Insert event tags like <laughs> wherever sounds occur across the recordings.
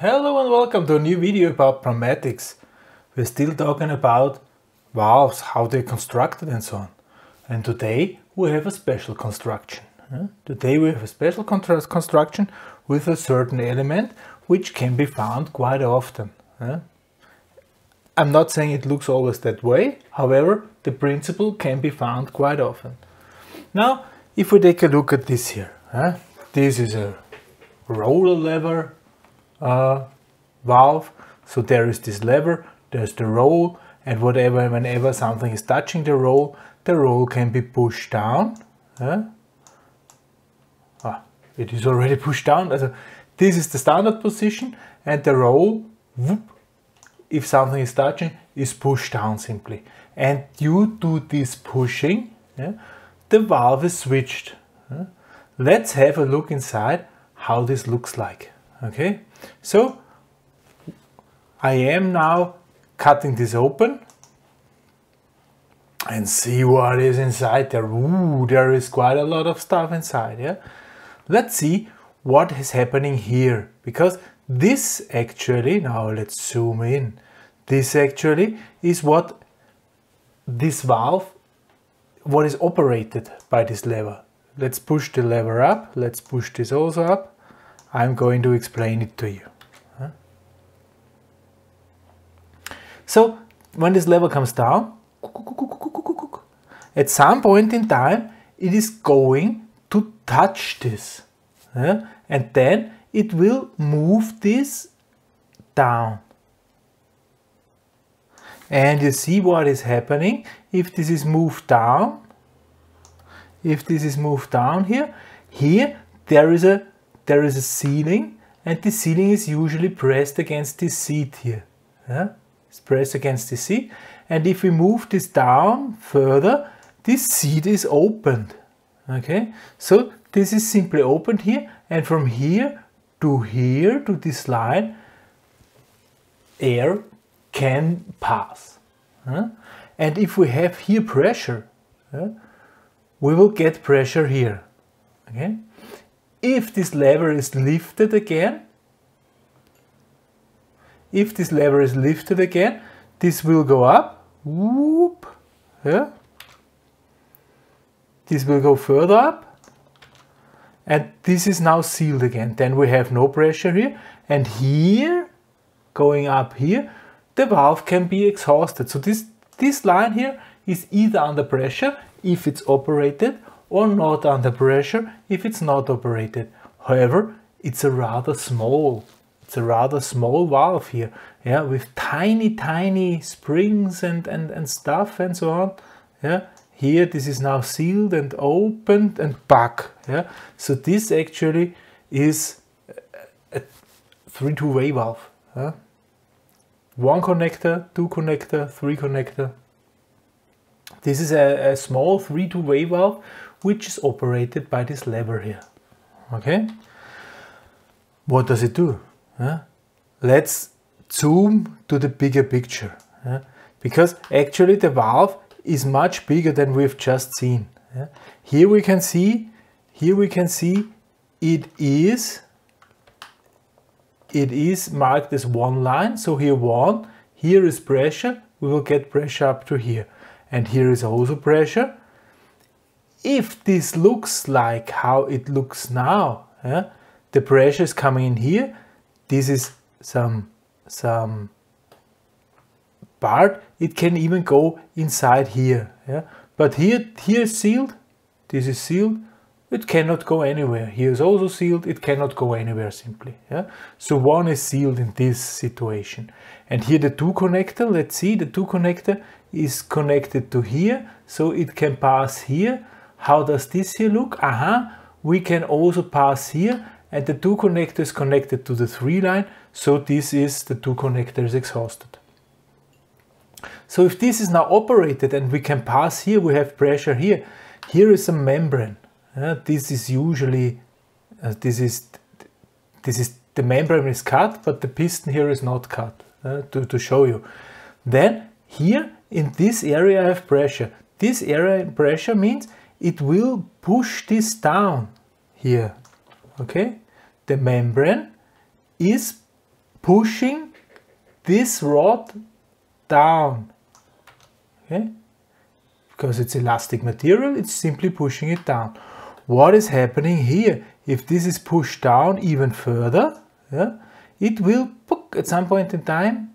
Hello and welcome to a new video about pneumatics. We're still talking about valves, how they're constructed and so on. And today we have a special construction. Today we have a special construction with a certain element which can be found quite often. I'm not saying it looks always that way, however the principle can be found quite often. Now if we take a look at this here, this is a roller lever uh, valve. So there is this lever, there's the roll, and whatever, whenever something is touching the roll, the roll can be pushed down. Ah, it is already <laughs> pushed down. Also, this is the standard position, and the roll, whoop, if something is touching, is pushed down simply. And due to this pushing, yeah, the valve is switched. Let's have a look inside how this looks like. Okay, so I am now cutting this open and see what is inside there. Ooh, there is quite a lot of stuff inside, yeah? Let's see what is happening here because this actually, now let's zoom in, this actually is what this valve, what is operated by this lever. Let's push the lever up, let's push this also up I'm going to explain it to you. So when this lever comes down, at some point in time it is going to touch this and then it will move this down. And you see what is happening if this is moved down. If this is moved down here, here there is a there is a sealing and the sealing is usually pressed against this seat here. Yeah? It's pressed against the seat and if we move this down further, this seat is opened. Okay, so this is simply opened here and from here to here to this line, air can pass. And if we have here pressure, we will get pressure here. Okay? If this lever is lifted again, if this lever is lifted again, this will go up, whoop, yeah. This will go further up, and this is now sealed again. Then we have no pressure here, and here, going up here, the valve can be exhausted. So this, this line here is either under pressure if it's operated or not under pressure if it's not operated. However, it's a rather small, it's a rather small valve here, yeah, with tiny, tiny springs and, and, and stuff and so on, yeah. Here this is now sealed and opened and back, yeah. So this actually is a three two-way valve, yeah? One connector, two connector, three connector. This is a, a small three two-way valve which is operated by this lever here. Okay? What does it do? Let's zoom to the bigger picture. Because actually the valve is much bigger than we've just seen. Here we can see, here we can see it is it is marked as one line. So here one, here is pressure, we will get pressure up to here. And here is also pressure, if this looks like how it looks now, yeah, the pressure is coming in here, this is some, some part, it can even go inside here. Yeah? But here, here is sealed, this is sealed, it cannot go anywhere. Here is also sealed, it cannot go anywhere simply. Yeah? So one is sealed in this situation. And here the two connector, let's see, the two connector is connected to here, so it can pass here how does this here look? Aha, we can also pass here and the two connectors connected to the three line. So this is the two connectors exhausted. So if this is now operated and we can pass here, we have pressure here. Here is a membrane. Uh, this is usually, uh, this is, this is, the membrane is cut, but the piston here is not cut uh, to, to show you. Then here in this area I have pressure. This area in pressure means it will push this down here. Okay, the membrane is pushing this rod down. Okay? Because it's elastic material, it's simply pushing it down. What is happening here? If this is pushed down even further, yeah, it will, at some point in time,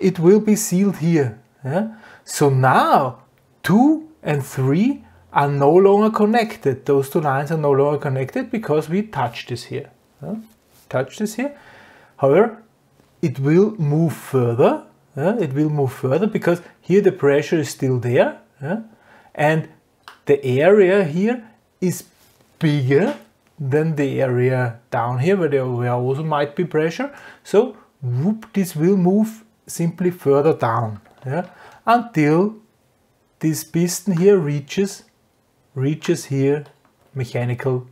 it will be sealed here. Yeah? So now 2 and 3 are no longer connected. Those two lines are no longer connected because we touch this here. Touch this here. However, it will move further. It will move further because here the pressure is still there. And the area here is bigger than the area down here where there also might be pressure. So whoop, this will move simply further down yeah, until this piston here reaches reaches here mechanical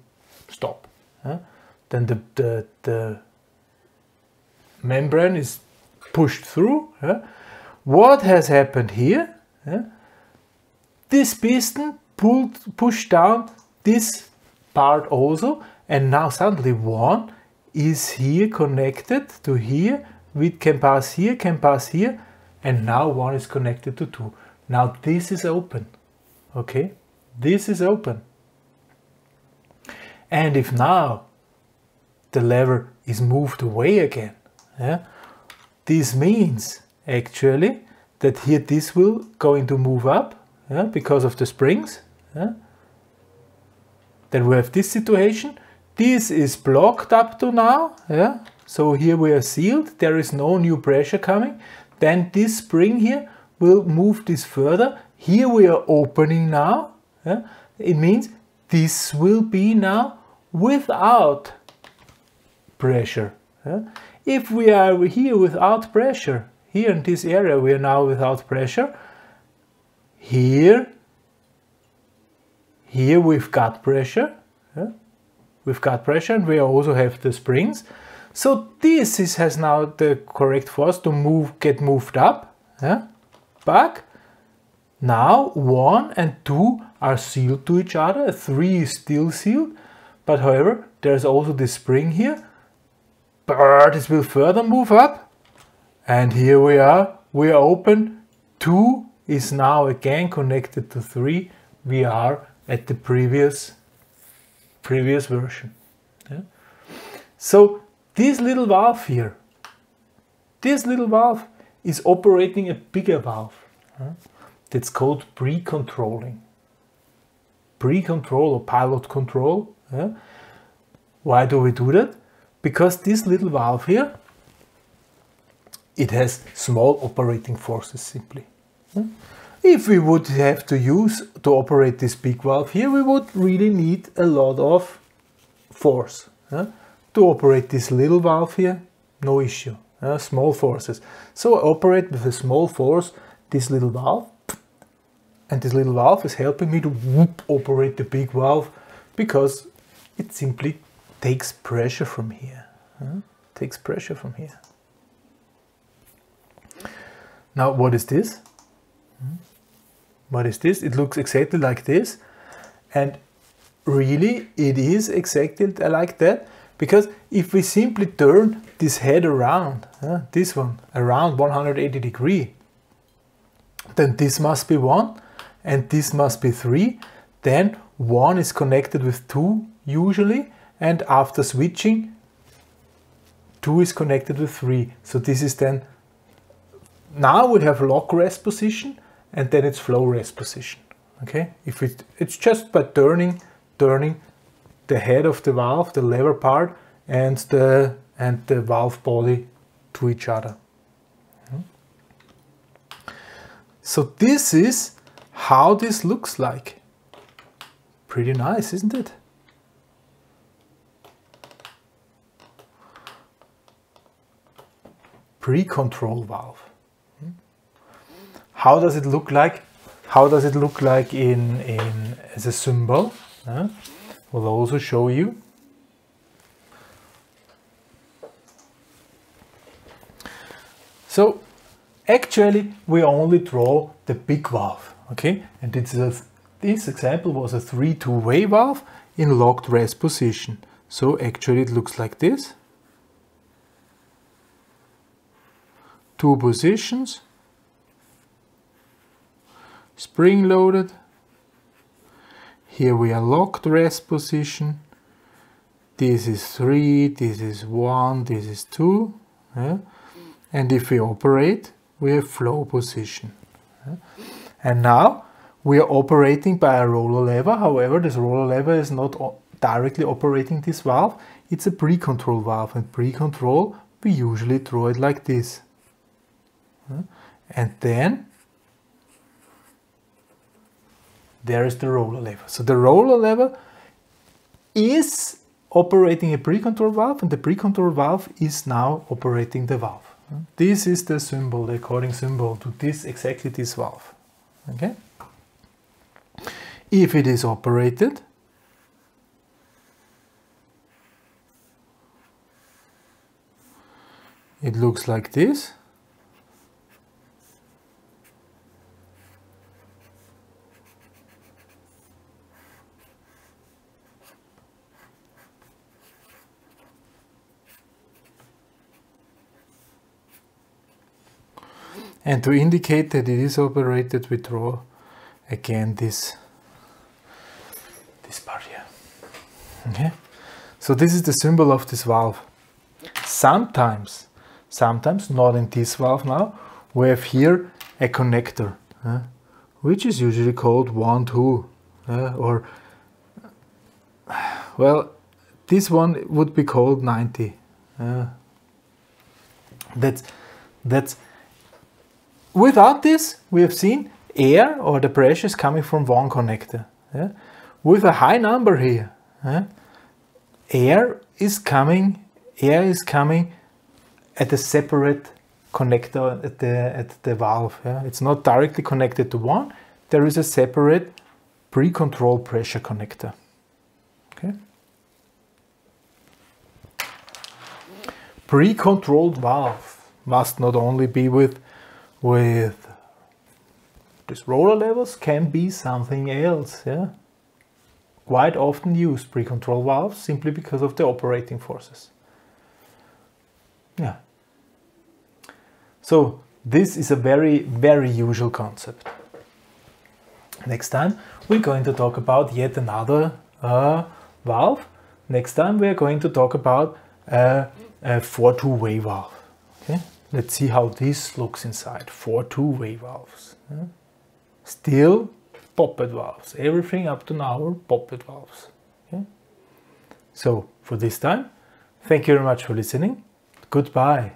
stop. Yeah. Then the, the, the membrane is pushed through. Yeah. What has happened here? Yeah. This piston pulled pushed down this part also and now suddenly one is here connected to here with can pass here, can pass here, and now one is connected to two. Now this is open, okay? This is open. And if now the lever is moved away again, yeah, this means actually that here this will going to move up yeah, because of the springs. Yeah. Then we have this situation. This is blocked up to now, yeah, so here we are sealed, there is no new pressure coming. Then this spring here will move this further. Here we are opening now. Yeah? It means this will be now without pressure. Yeah? If we are here without pressure, here in this area we are now without pressure, here, here we've got pressure, yeah? we've got pressure and we also have the springs. So this is, has now the correct force to move, get moved up, yeah? back. Now one and two are sealed to each other, three is still sealed, but however, there's also this spring here. But this will further move up. And here we are, we are open. Two is now again connected to three. We are at the previous, previous version. Yeah? So this little valve here, this little valve is operating a bigger valve. That's called pre-controlling. Pre-control or pilot control. Yeah? Why do we do that? Because this little valve here, it has small operating forces simply. Yeah? If we would have to use to operate this big valve here, we would really need a lot of force. Yeah? To operate this little valve here, no issue, small forces. So I operate with a small force this little valve, and this little valve is helping me to whoop, operate the big valve because it simply takes pressure from here. Uh, takes pressure from here. Now what is this? What is this? It looks exactly like this and really it is exactly like that because if we simply turn this head around, this one, around 180 degree, then this must be 1 and this must be 3. Then 1 is connected with 2 usually and after switching 2 is connected with 3. So this is then, now we have lock rest position and then it's flow rest position. Okay, if it, it's just by turning, turning the head of the valve, the lever part, and the and the valve body to each other. Hmm? So this is how this looks like. Pretty nice, isn't it? Pre-control valve. Hmm? How does it look like? How does it look like in, in as a symbol? We'll also show you. So actually we only draw the big valve, okay? And this, a, this example was a 3-2 way valve in locked rest position. So actually it looks like this. two positions, spring loaded. Here we are locked rest position. This is three, this is one, this is two. Yeah? And if we operate, we have flow position. Yeah? And now we are operating by a roller lever. However, this roller lever is not directly operating this valve. It's a pre-control valve and pre-control we usually draw it like this. And then there is the roller lever. So the roller lever is operating a pre-control valve and the pre-control valve is now operating the valve. This is the symbol, the according symbol to this exactly this valve. Okay? If it is operated, it looks like this. And to indicate that it is operated, we draw again this, this part here. Okay? So this is the symbol of this valve. Sometimes, sometimes, not in this valve now, we have here a connector, uh, which is usually called 1, 2, uh, or, well, this one would be called 90. Uh, that's, that's Without this, we have seen air or the pressure is coming from one connector. Yeah? With a high number here, yeah? air is coming, air is coming at a separate connector at the at the valve. Yeah? It's not directly connected to one. There is a separate pre-control pressure connector. Okay. Pre-controlled valve must not only be with with these roller levers can be something else. Yeah, quite often used pre-control valves simply because of the operating forces. Yeah. So this is a very very usual concept. Next time we're going to talk about yet another uh, valve. Next time we're going to talk about uh, a 4-2-way valve. Okay. Let's see how this looks inside. Four two-way valves. Still poppet valves. Everything up to now are poppet valves. So for this time, thank you very much for listening. Goodbye.